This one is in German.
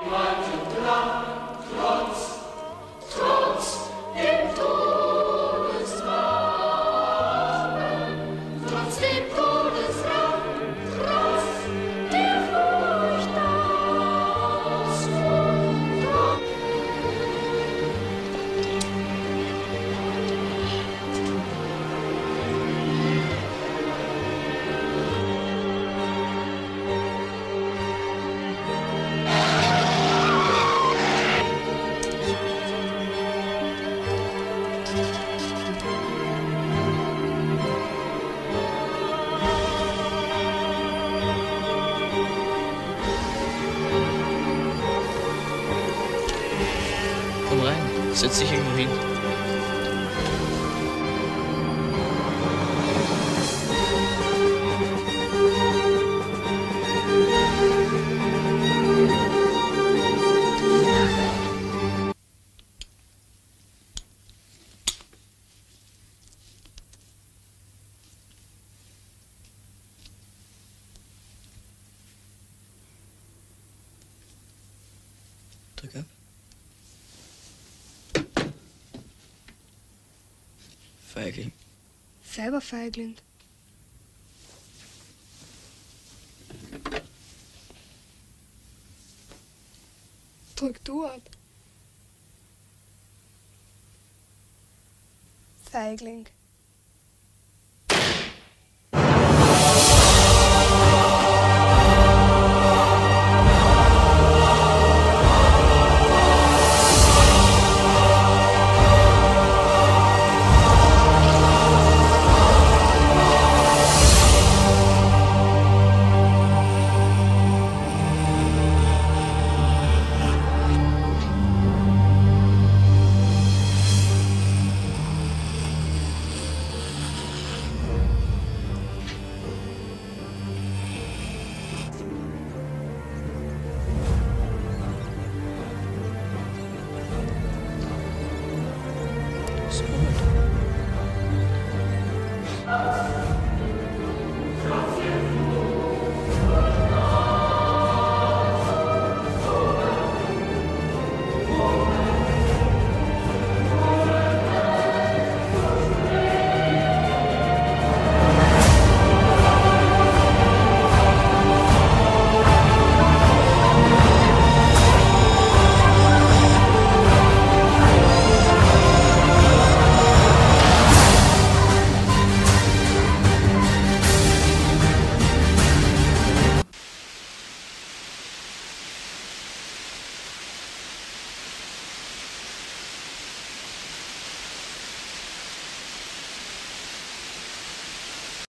One, two, setz dich irgendwo hin. Drück ab. Feigling. Selber Feigling. Drück du ab. Feigling.